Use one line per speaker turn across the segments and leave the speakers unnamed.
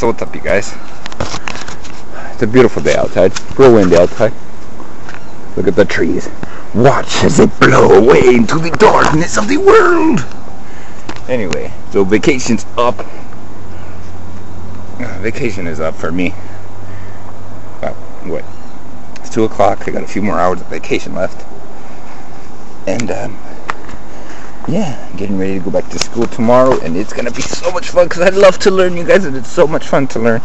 guys. It's a beautiful day outside. Real windy outside. Look at the trees. Watch as they blow away into the darkness of the world. Anyway, so vacation's up. Uh, vacation is up for me. About what? It's two o'clock. I got a few more hours of vacation left. And um, yeah, getting ready to go back to school tomorrow, and it's gonna be so much fun because I love to learn, you guys, and it's so much fun to learn.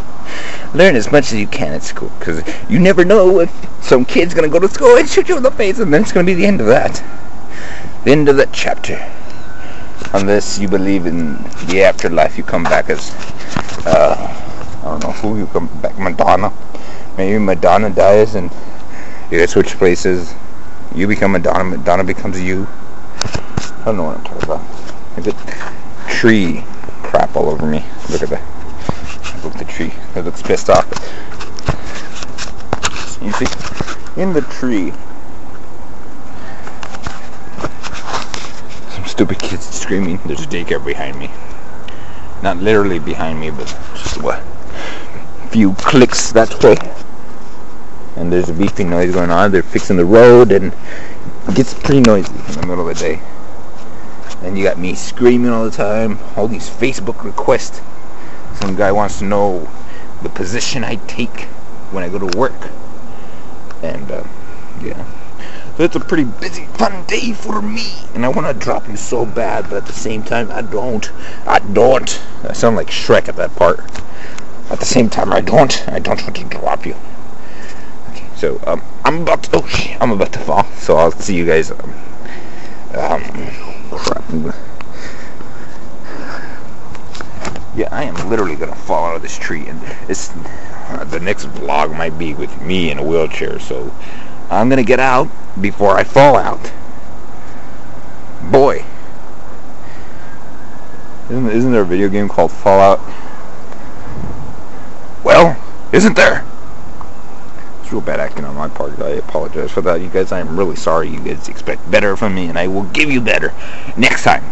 Learn as much as you can at school because you never know if some kid's gonna go to school and shoot you in the face, and then it's gonna be the end of that, the end of that chapter. Unless you believe in the afterlife, you come back as uh, I don't know who you come back, Madonna. Maybe Madonna dies and you switch places. You become Madonna, Madonna becomes you. I don't know what I'm talking about. Look at tree crap all over me. Look at that. Look at the tree. It looks pissed off. You see, in the tree, some stupid kids screaming. There's a daycare behind me. Not literally behind me, but just what? Few clicks that way. And there's a beeping noise going on. They're fixing the road and it gets pretty noisy in the middle of the day. And you got me screaming all the time. All these Facebook requests. Some guy wants to know the position I take when I go to work. And, uh, yeah. So it's a pretty busy, fun day for me. And I want to drop you so bad, but at the same time, I don't. I don't. I sound like Shrek at that part. At the same time, I don't. I don't want to drop you. So um, I'm about to. Oh, I'm about to fall. So I'll see you guys. Um, um, crap. Yeah, I am literally gonna fall out of this tree, and it's uh, the next vlog might be with me in a wheelchair. So I'm gonna get out before I fall out. Boy, isn't isn't there a video game called Fallout? Well, isn't there? Real bad acting on my part. I apologize for that, you guys. I am really sorry. You guys expect better from me, and I will give you better next time.